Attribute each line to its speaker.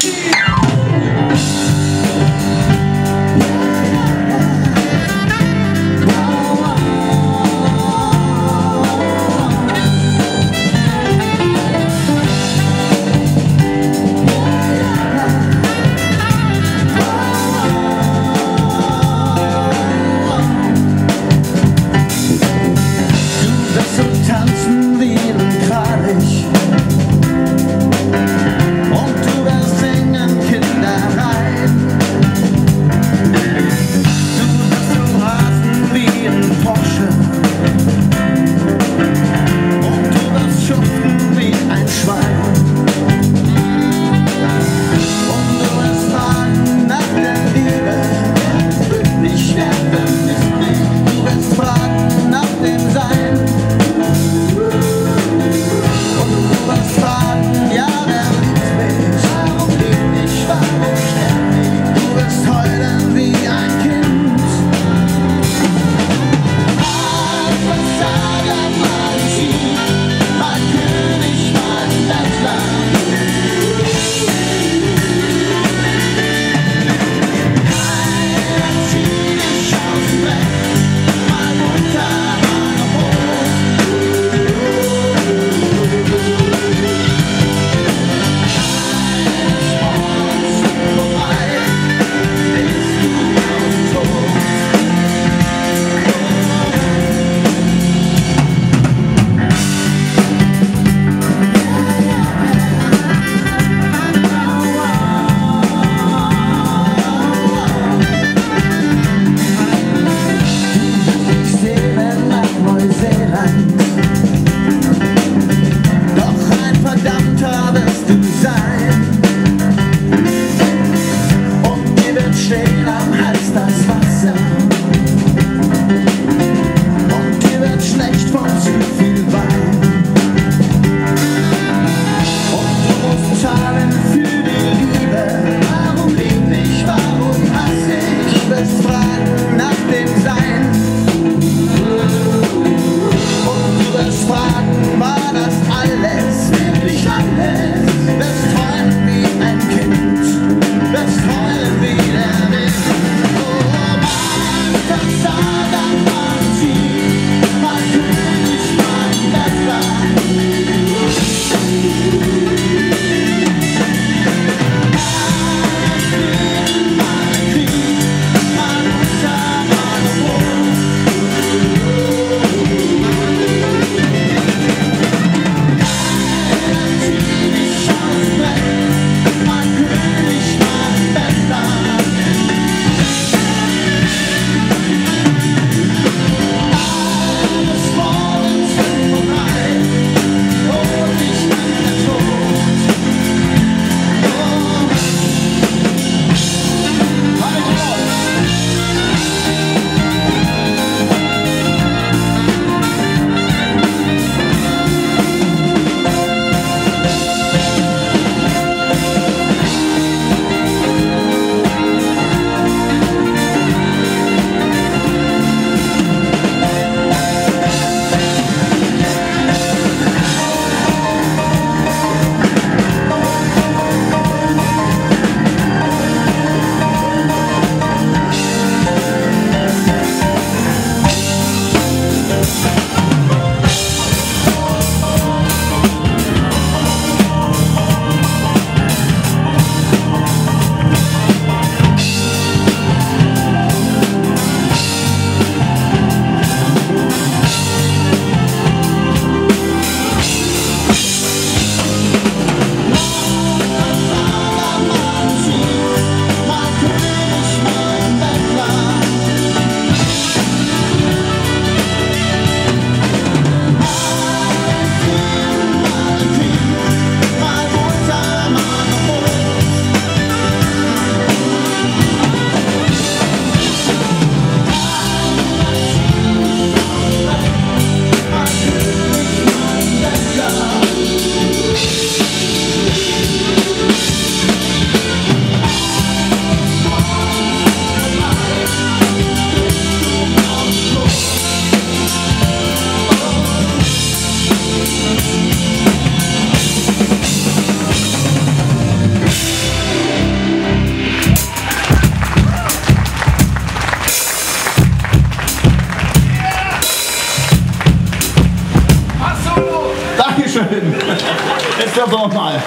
Speaker 1: Yeah. Ja so mal.